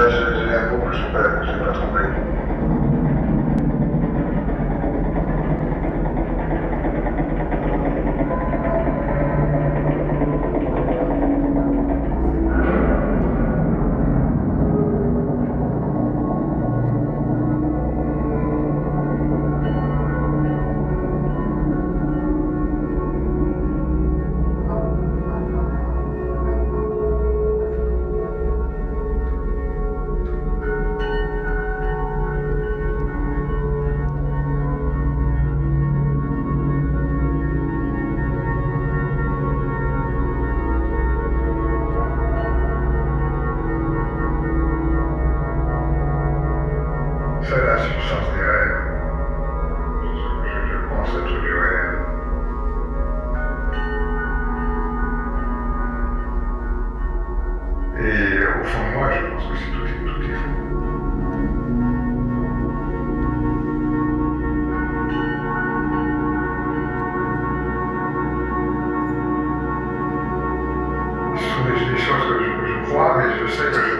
Là, je n'ai pas, je. C'est la substance des rêves. Je, je pense être du rêve. Et au fond de moi, je pense que c'est tout, tout. Ce sont des, choses que je, je crois, mais je sais que